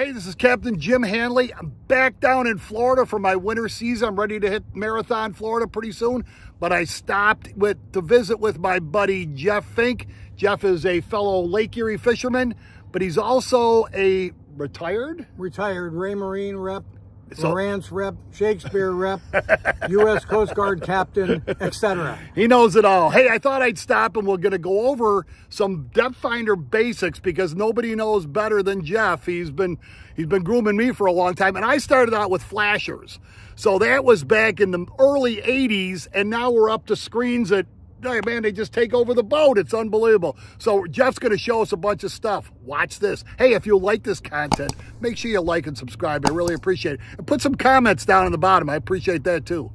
Hey, this is Captain Jim Hanley. I'm back down in Florida for my winter season. I'm ready to hit Marathon, Florida pretty soon. But I stopped with to visit with my buddy Jeff Fink. Jeff is a fellow Lake Erie fisherman, but he's also a retired? Retired Raymarine rep, so, rep, Shakespeare rep, U.S. Coast Guard captain, etc. He knows it all. Hey, I thought I'd stop and we're going to go over some depth finder basics because nobody knows better than Jeff. He's been he's been grooming me for a long time, and I started out with flashers. So that was back in the early 80s, and now we're up to screens hey, man, they just take over the boat. It's unbelievable. So Jeff's going to show us a bunch of stuff. Watch this. Hey, if you like this content, make sure you like and subscribe. I really appreciate it. And put some comments down in the bottom. I appreciate that too.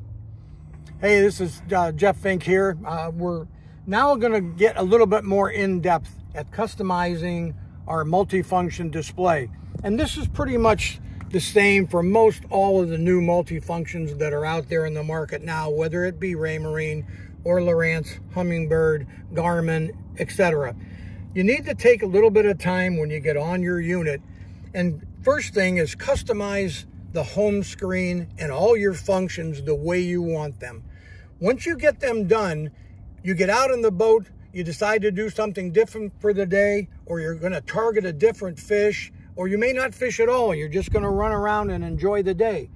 Hey, this is uh, Jeff Fink here. Uh, we're now going to get a little bit more in-depth at customizing our multifunction display. And this is pretty much the same for most all of the new multifunctions that are out there in the market now, whether it be Raymarine or Lowrance, Humminbird, Garmin, etc. You need to take a little bit of time when you get on your unit. And first thing is customize the home screen and all your functions the way you want them. Once you get them done, you get out in the boat, you decide to do something different for the day, or you're going to target a different fish, or you may not fish at all. You're just going to run around and enjoy the day.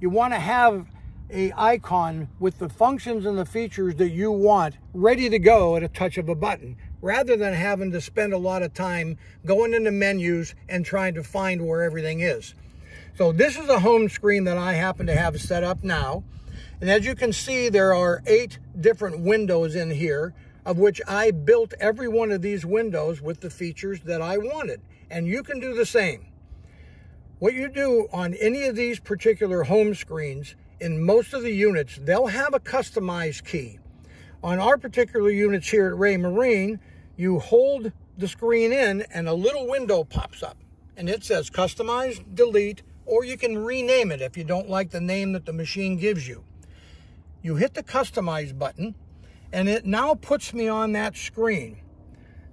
You want to have a icon with the functions and the features that you want ready to go at a touch of a button rather than having to spend a lot of time going into menus and trying to find where everything is. So this is a home screen that I happen to have set up now. And as you can see, there are eight different windows in here of which I built every one of these windows with the features that I wanted. And you can do the same. What you do on any of these particular home screens in most of the units, they'll have a customized key. On our particular units here at Raymarine, you hold the screen in and a little window pops up and it says customize, delete, or you can rename it if you don't like the name that the machine gives you. You hit the customize button and it now puts me on that screen.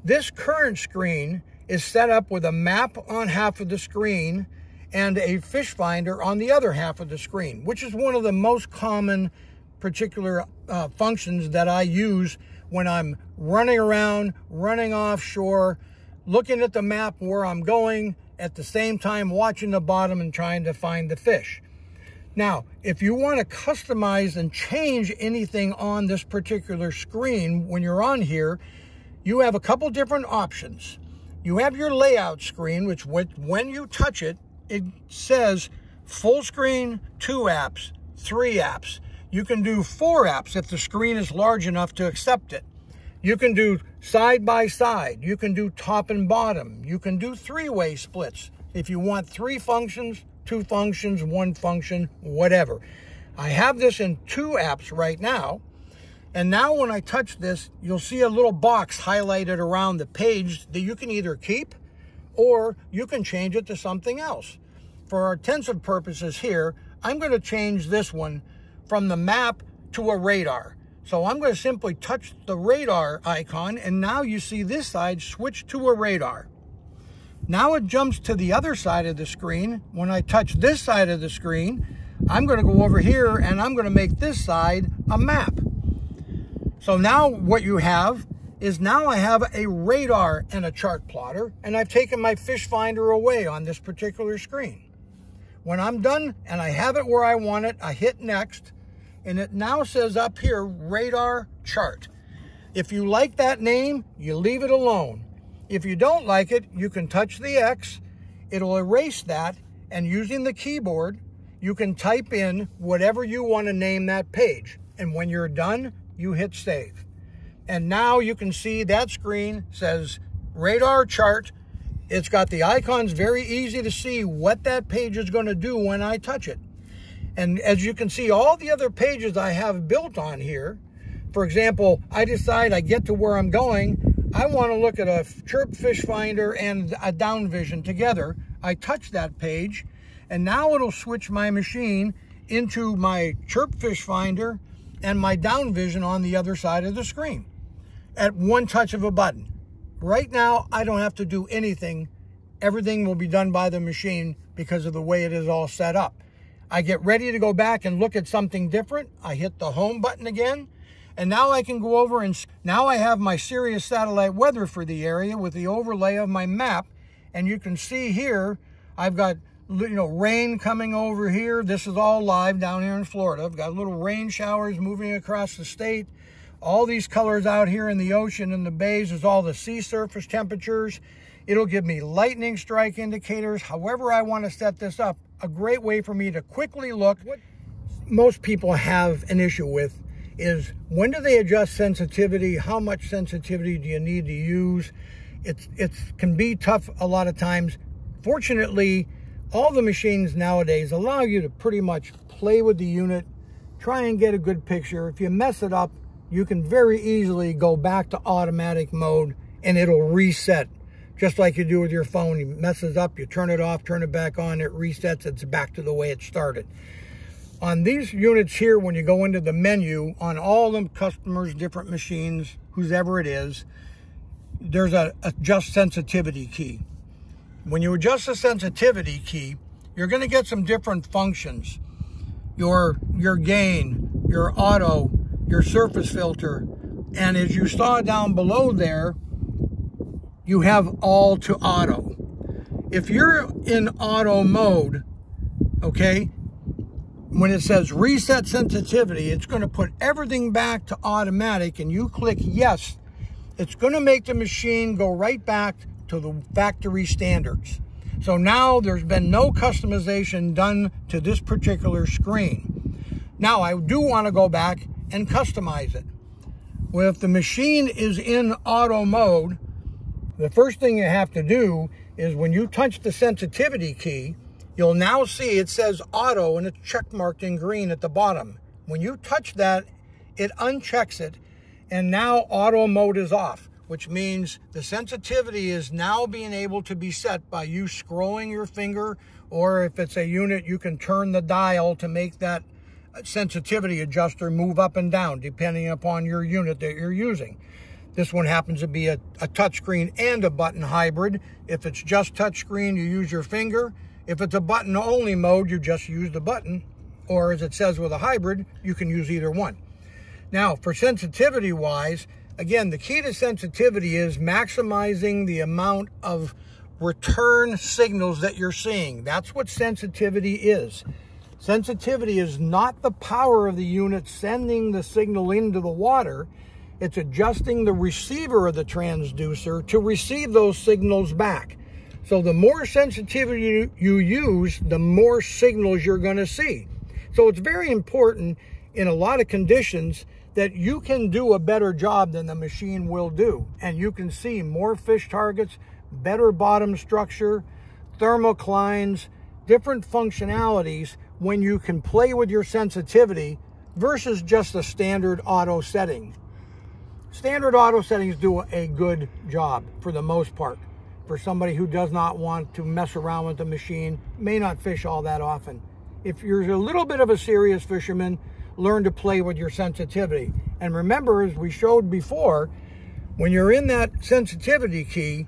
This current screen is set up with a map on half of the screen and a fish finder on the other half of the screen, which is one of the most common particular uh, functions that I use when I'm running around, running offshore, looking at the map where I'm going, at the same time watching the bottom and trying to find the fish. Now, if you want to customize and change anything on this particular screen when you're on here, you have a couple different options. You have your layout screen, which when you touch it, it says full screen, two apps, three apps. You can do four apps if the screen is large enough to accept it. You can do side by side. You can do top and bottom. You can do three-way splits. If you want three functions, two functions, one function, whatever. I have this in two apps right now. And now when I touch this, you'll see a little box highlighted around the page that you can either keep or you can change it to something else. For our intensive purposes here, I'm going to change this one from the map to a radar. So I'm going to simply touch the radar icon and now you see this side switch to a radar. Now it jumps to the other side of the screen. When I touch this side of the screen, I'm going to go over here and I'm going to make this side a map. So now what you have is now I have a radar and a chart plotter, and I've taken my fish finder away on this particular screen. When I'm done and I have it where I want it, I hit next, and it now says up here, radar chart. If you like that name, you leave it alone. If you don't like it, you can touch the X, it'll erase that, and using the keyboard, you can type in whatever you want to name that page. And when you're done, you hit save. And now you can see that screen says radar chart. It's got the icons very easy to see what that page is going to do when I touch it. And as you can see, all the other pages I have built on here, for example, I decide I get to where I'm going, I want to look at a chirp fish finder and a down vision together. I touch that page and now it'll switch my machine into my chirp fish finder and my down vision on the other side of the screen at one touch of a button. Right now, I don't have to do anything everything will be done by the machine because of the way it is all set up. I get ready to go back and look at something different. I hit the home button again. And now I can go over and now I have my Sirius satellite weather for the area with the overlay of my map. And you can see here, I've got you know rain coming over here. This is all live down here in Florida. I've got little rain showers moving across the state. All these colors out here in the ocean and the bays is all the sea surface temperatures. It'll give me lightning strike indicators. However I want to set this up, a great way for me to quickly look. What most people have an issue with is when do they adjust sensitivity? How much sensitivity do you need to use? It's it can be tough a lot of times. Fortunately, all the machines nowadays allow you to pretty much play with the unit, try and get a good picture. If you mess it up, you can very easily go back to automatic mode and it'll reset just like you do with your phone. It messes up, you turn it off, turn it back on, it resets, it's back to the way it started. On these units here, when you go into the menu, on all the customers' different machines, whoever it is, there's a adjust sensitivity key. When you adjust the sensitivity key, you're going to get some different functions. Your, your gain, your auto, your surface filter, and as you saw down below there, you have all to auto. If you're in auto mode, okay, when it says reset sensitivity, it's going to put everything back to automatic and you click yes, it's going to make the machine go right back to the factory standards. So now there's been no customization done to this particular screen. Now I do want to go back and customize it. Well, if the machine is in auto mode, the first thing you have to do is when you touch the sensitivity key, you'll now see it says auto and it's check marked in green at the bottom. When you touch that, it unchecks it and now auto mode is off, which means the sensitivity is now being able to be set by you scrolling your finger or if it's a unit, you can turn the dial to make that sensitivity adjuster move up and down depending upon your unit that you're using. This one happens to be a, a touchscreen and a button hybrid. If it's just touchscreen, you use your finger. If it's a button only mode, you just use the button. Or as it says with a hybrid, you can use either one. Now, for sensitivity wise, again, the key to sensitivity is maximizing the amount of return signals that you're seeing. That's what sensitivity is. Sensitivity is not the power of the unit sending the signal into the water. It's adjusting the receiver of the transducer to receive those signals back. So the more sensitivity you use, the more signals you're going to see. So it's very important in a lot of conditions that you can do a better job than the machine will do. And you can see more fish targets, better bottom structure, thermoclines, different functionalities when you can play with your sensitivity versus just a standard auto setting. Standard auto settings do a good job for the most part. For somebody who does not want to mess around with the machine, may not fish all that often. If you're a little bit of a serious fisherman, learn to play with your sensitivity. And remember, as we showed before, when you're in that sensitivity key,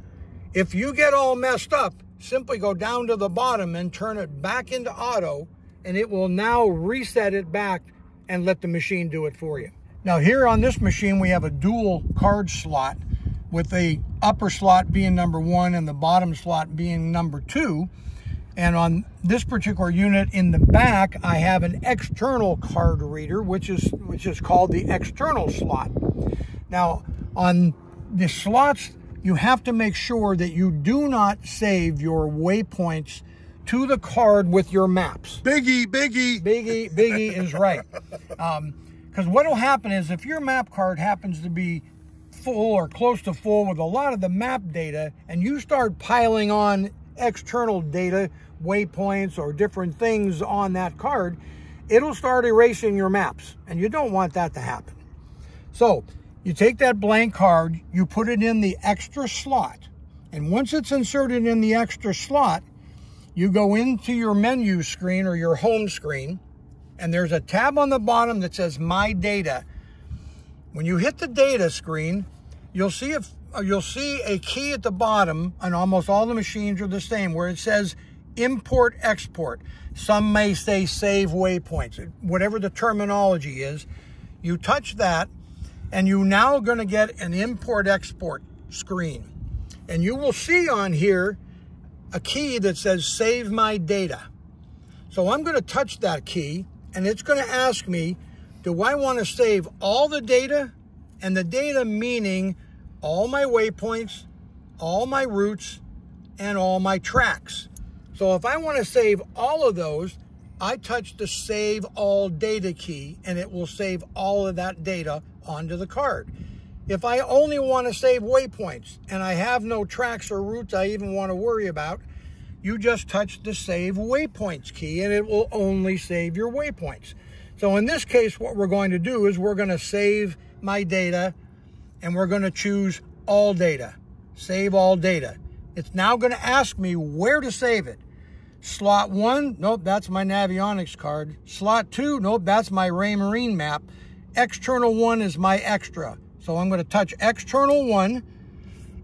if you get all messed up, simply go down to the bottom and turn it back into auto, and it will now reset it back and let the machine do it for you. Now here on this machine, we have a dual card slot with the upper slot being number one and the bottom slot being number two. And on this particular unit in the back, I have an external card reader, which is, which is called the external slot. Now on the slots, you have to make sure that you do not save your waypoints to the card with your maps. Biggie, biggie. Biggie, biggie is right. Um, because what will happen is if your map card happens to be full or close to full with a lot of the map data and you start piling on external data, waypoints or different things on that card, it'll start erasing your maps and you don't want that to happen. So you take that blank card, you put it in the extra slot and once it's inserted in the extra slot, you go into your menu screen or your home screen and there's a tab on the bottom that says My Data. When you hit the data screen, you'll see a uh, you'll see a key at the bottom, and almost all the machines are the same, where it says import export. Some may say save waypoints, whatever the terminology is. You touch that, and you're now going to get an import export screen. And you will see on here a key that says save my data. So I'm going to touch that key and it's going to ask me, do I want to save all the data? And the data meaning all my waypoints, all my routes, and all my tracks. So if I want to save all of those, I touch the save all data key and it will save all of that data onto the card. If I only want to save waypoints and I have no tracks or routes I even want to worry about, you just touch the save waypoints key and it will only save your waypoints. So in this case, what we're going to do is we're going to save my data and we're going to choose all data, save all data. It's now going to ask me where to save it. Slot one, nope, that's my Navionics card. Slot two, nope, that's my Raymarine map. External one is my extra. So I'm going to touch external one.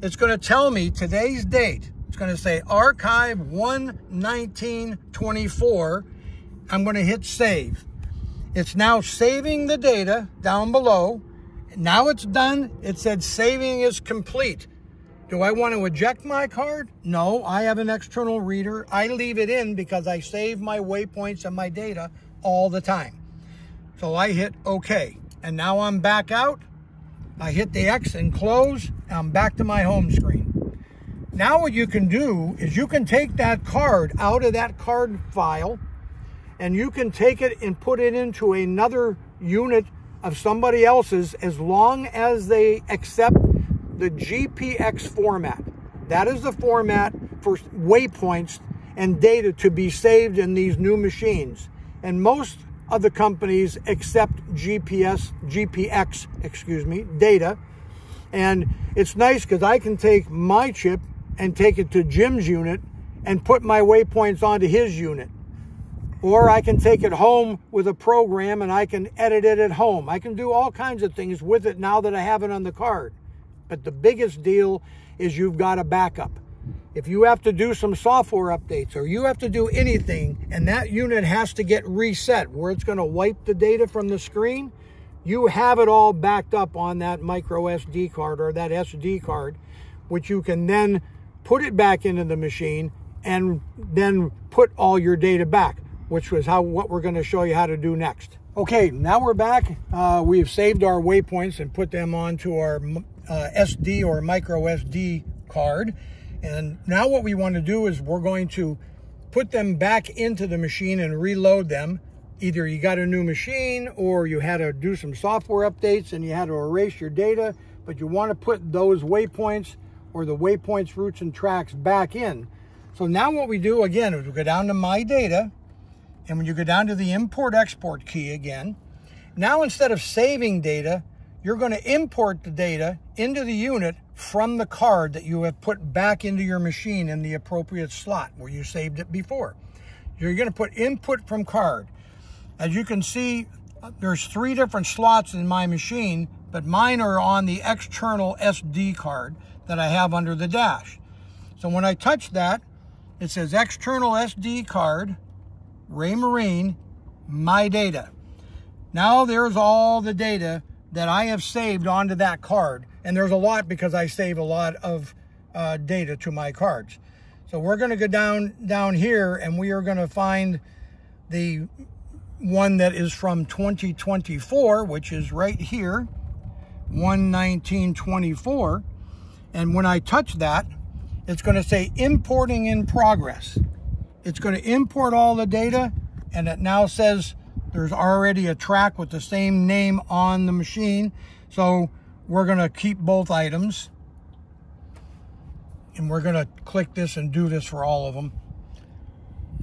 It's going to tell me today's date. It's going to say archive 11924. I'm going to hit save. It's now saving the data down below. Now it's done. It said saving is complete. Do I want to eject my card? No, I have an external reader. I leave it in because I save my waypoints and my data all the time. So I hit OK. And now I'm back out. I hit the X and close. I'm back to my home screen. Now what you can do is you can take that card out of that card file and you can take it and put it into another unit of somebody else's as long as they accept the GPX format. That is the format for waypoints and data to be saved in these new machines. And most of the companies accept GPS, GPX, excuse me, data. And it's nice because I can take my chip and take it to Jim's unit and put my waypoints onto his unit. Or I can take it home with a program and I can edit it at home. I can do all kinds of things with it now that I have it on the card. But the biggest deal is you've got a backup. If you have to do some software updates or you have to do anything and that unit has to get reset where it's going to wipe the data from the screen, you have it all backed up on that micro SD card or that SD card, which you can then put it back into the machine, and then put all your data back, which was how what we're going to show you how to do next. Okay, now we're back. Uh, we've saved our waypoints and put them onto our uh, SD or micro SD card. And now what we want to do is we're going to put them back into the machine and reload them. Either you got a new machine or you had to do some software updates and you had to erase your data, but you want to put those waypoints or the waypoints, routes, and tracks back in. So now what we do again is we go down to My Data, and when you go down to the Import Export key again, now instead of saving data, you're going to import the data into the unit from the card that you have put back into your machine in the appropriate slot where you saved it before. You're going to put input from card. As you can see, there's three different slots in my machine, but mine are on the external SD card that I have under the dash. So when I touch that, it says external SD card, Raymarine, my data. Now there's all the data that I have saved onto that card. And there's a lot because I save a lot of uh, data to my cards. So we're going to go down down here and we are going to find the one that is from 2024, which is right here, 11924. And when I touch that, it's going to say importing in progress. It's going to import all the data and it now says there's already a track with the same name on the machine. So we're going to keep both items. And we're going to click this and do this for all of them.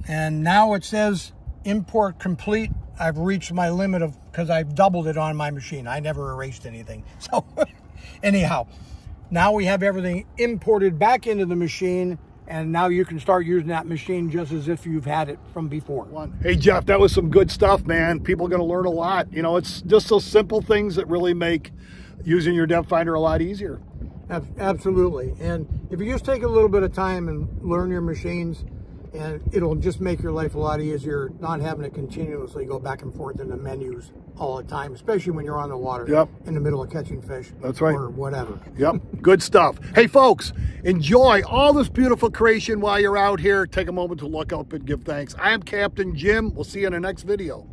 And now it says import complete. I've reached my limit of, because I've doubled it on my machine. I never erased anything. So anyhow, now we have everything imported back into the machine and now you can start using that machine just as if you've had it from before. Hey Jeff, that was some good stuff, man. People are going to learn a lot. You know, it's just those simple things that really make using your depth finder a lot easier. Absolutely. And if you just take a little bit of time and learn your machines, and it'll just make your life a lot easier not having to continuously go back and forth in the menus all the time, especially when you're on the water Yep. in the middle of catching fish. That's right. Or whatever. Yep, good stuff. Hey, folks, enjoy all this beautiful creation while you're out here. Take a moment to look up and give thanks. I am Captain Jim. We'll see you in the next video.